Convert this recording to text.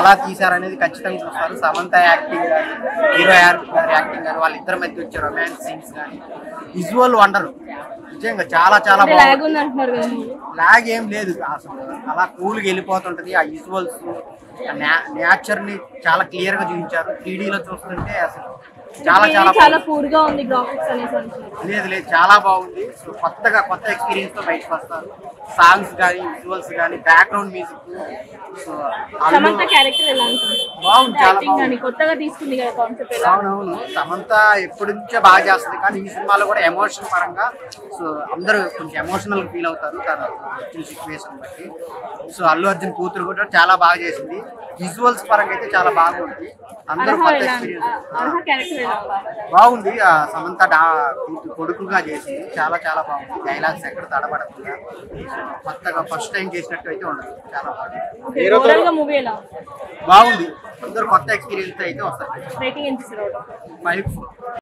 ఎలా తీశారనేది ఖచ్చితంగా చూస్తారు. సమంత యాక్టింగ్ కానీ హీరో గారి యాక్టింగ్ కానీ వాళ్ళిద్దరి మధ్య వచ్చే రొమాన్స్ సీన్స్ కానీ విజువల్ వండర్ నిజంగా చాలా చాలా లాగ్ బాగుంది. లాగ్ ఏం లేదు. అసలు అలా కూల్గా వెళ్ళిపోతుంటది. ఆ విజువల్స్ నేచర్ని చాలా క్లియర్గా చూపించారు. 3D లో చూస్తుంటే అసలు చాలా చాలా చాలా. పూర్గా ఉంది గ్రాఫిక్స్ అనేసి లేదు లేదు చాలా బాగుంది. సో కొత్తగా కొత్త ఎక్స్పీరియన్స్తో బయటకు వస్తారు సాంగ్స్ కానీ విజువల్స్ కానీ background music. So Samantha character ఎలా బాగుంది చాలా బాగుంది. కొత్తగా తీసుకుంది కదా కాన్సెప్ట్ అవునవును. సమంత ఎప్పటి నుంచో బాగా చేస్తుంది. కానీ ఈ సినిమాలో కూడా ఎమోషన్ పరంగా సో అందరూ కొంచెం ఎమోషనల్ ఫీల్ అవుతారు. తన సిచ్యువేషన్ బట్టి. సో అల్లు అర్జున్ కూతురు కూడా చాలా బాగా చేసింది. విజువల్స్ పరంగా అయితే చాలా బాగుంది. అందరూ కొత్త ఎక్స్పీరియన్స్ బాగుంది. ఆ సమంత కొడుకుగా చేసింది. చాలా చాలా బాగుంది. డైలాగ్స్ ఎక్కడ తడబడకుండా. కొత్తగా ఫస్ట్ టైం చేసినట్టు అయితే ఉండదు. చాలా బాగుంది. బాగుంది. అందరూ కొత్త ఎక్స్పీరియన్స్ అయితే వస్తారు. ఫైవ్